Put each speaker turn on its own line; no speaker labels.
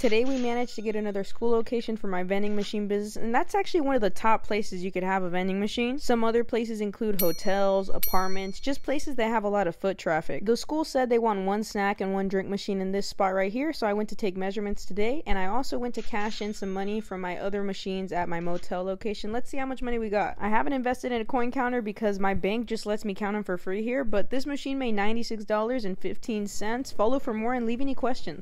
Today we managed to get another school location for my vending machine business, and that's actually one of the top places you could have a vending machine. Some other places include hotels, apartments, just places that have a lot of foot traffic. The school said they want one snack and one drink machine in this spot right here, so I went to take measurements today, and I also went to cash in some money from my other machines at my motel location. Let's see how much money we got. I haven't invested in a coin counter because my bank just lets me count them for free here, but this machine made $96.15. Follow for more and leave any questions.